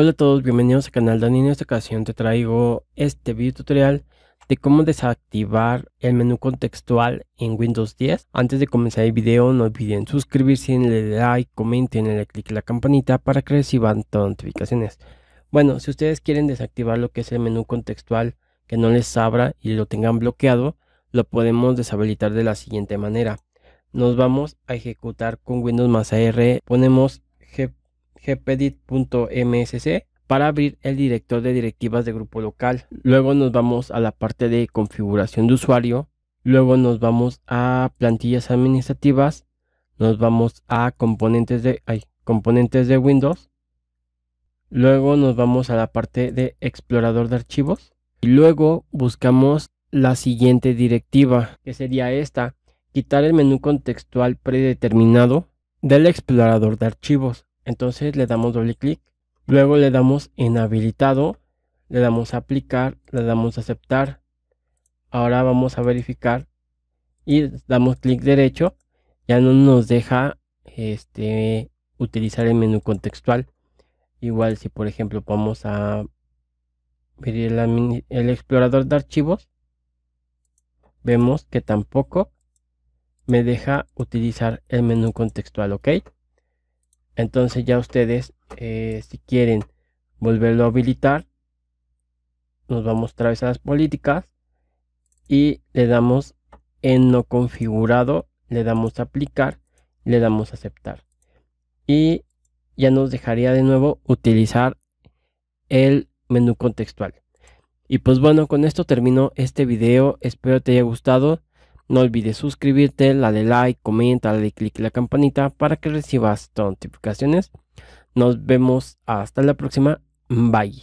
Hola a todos, bienvenidos al canal Dani. En esta ocasión te traigo este video tutorial de cómo desactivar el menú contextual en Windows 10. Antes de comenzar el video no olviden suscribirse, denle like, comenten, denle click a la campanita para que reciban todas notificaciones. Bueno, si ustedes quieren desactivar lo que es el menú contextual que no les abra y lo tengan bloqueado, lo podemos deshabilitar de la siguiente manera. Nos vamos a ejecutar con Windows más AR, ponemos gpedit.msc para abrir el director de directivas de grupo local. Luego nos vamos a la parte de configuración de usuario. Luego nos vamos a plantillas administrativas. Nos vamos a componentes de, componentes de Windows. Luego nos vamos a la parte de explorador de archivos. Y luego buscamos la siguiente directiva, que sería esta. Quitar el menú contextual predeterminado del explorador de archivos. Entonces le damos doble clic. Luego le damos en habilitado. Le damos a aplicar. Le damos a aceptar. Ahora vamos a verificar. Y damos clic derecho. Ya no nos deja este, utilizar el menú contextual. Igual si por ejemplo vamos a abrir el, el explorador de archivos. Vemos que tampoco me deja utilizar el menú contextual. Ok. Entonces ya ustedes, eh, si quieren volverlo a habilitar, nos vamos otra vez a las políticas y le damos en no configurado, le damos a aplicar, le damos a aceptar. Y ya nos dejaría de nuevo utilizar el menú contextual. Y pues bueno, con esto termino este video. Espero te haya gustado. No olvides suscribirte, de like, comenta, de clic la campanita para que recibas notificaciones. Nos vemos hasta la próxima. Bye.